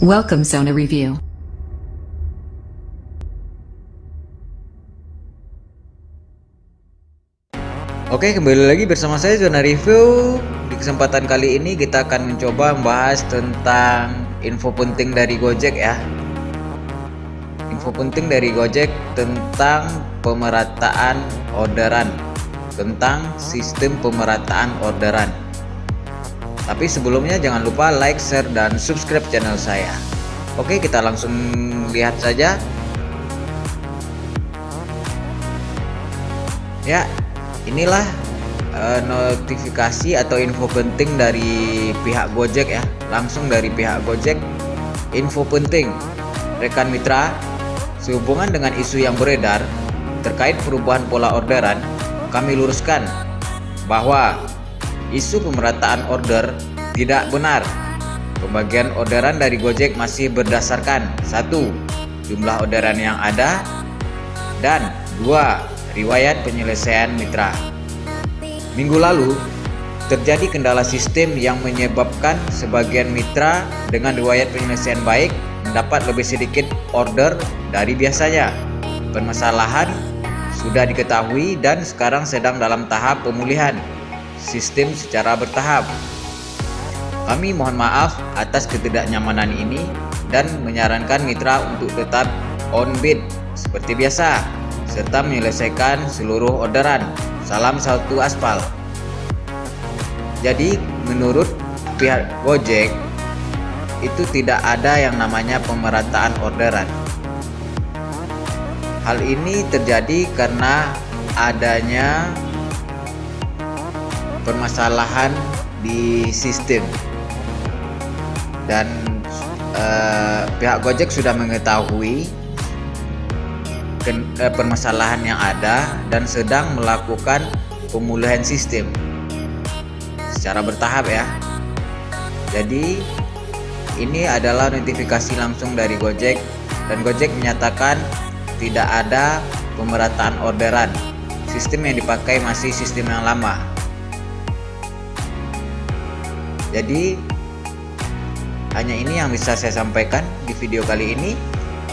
Welcome Zona Review. Oke, kembali lagi bersama saya Zona Review. Di kesempatan kali ini kita akan mencoba membahas tentang info penting dari Gojek ya. Info penting dari Gojek tentang pemerataan orderan, tentang sistem pemerataan orderan. Tapi sebelumnya jangan lupa like, share, dan subscribe channel saya. Oke, kita langsung lihat saja. Ya, inilah uh, notifikasi atau info penting dari pihak Gojek ya langsung dari pihak Gojek info penting rekan mitra sehubungan dengan isu yang beredar terkait perubahan pola orderan kami luruskan bahwa isu pemerataan order tidak benar pembagian orderan dari Gojek masih berdasarkan satu jumlah orderan yang ada dan dua riwayat penyelesaian mitra. Minggu lalu, terjadi kendala sistem yang menyebabkan sebagian mitra dengan riwayat penyelesaian baik mendapat lebih sedikit order dari biasanya. Permasalahan sudah diketahui dan sekarang sedang dalam tahap pemulihan sistem secara bertahap. Kami mohon maaf atas ketidaknyamanan ini dan menyarankan mitra untuk tetap on bid seperti biasa serta menyelesaikan seluruh orderan. Salam satu aspal. Jadi menurut pihak Gojek itu tidak ada yang namanya pemerataan orderan. Hal ini terjadi karena adanya permasalahan di sistem dan eh, pihak Gojek sudah mengetahui eh, permasalahan yang ada dan sedang melakukan pemulihan sistem secara bertahap ya. Jadi ini adalah notifikasi langsung dari Gojek dan Gojek menyatakan tidak ada pemerataan orderan. Sistem yang dipakai masih sistem yang lama. Jadi hanya ini yang bisa saya sampaikan di video kali ini.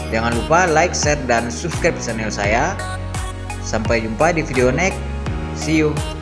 Jangan lupa like, share, dan subscribe channel saya. Sampai jumpa di video next. See you.